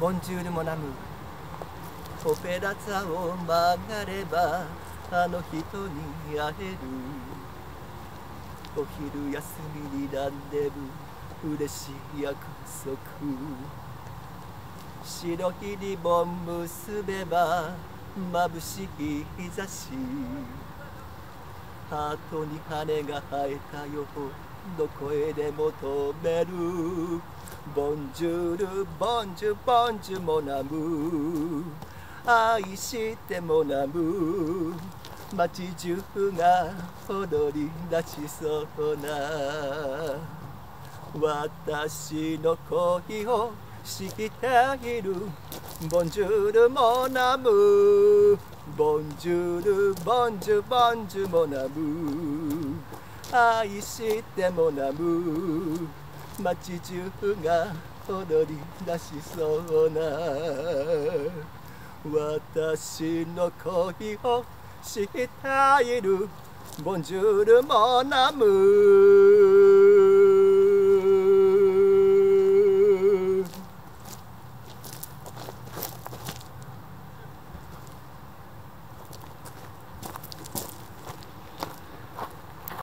ボンジュールモナムオペラ座を曲がればあの人に会えるお昼休みにランデブ嬉しい約束。白いリボン結べば眩しい日差しハートに羽が生えたよどこへでも飛べるボンジュールボンジュボンジュモナム愛してモナム街中が踊り出しそうな私の恋を知っているボンジュールモナムボンジュールボンジュボンジュモナム愛してモナム街中が踊り出しそうな。私の恋を知っている。ボンジュールモナム。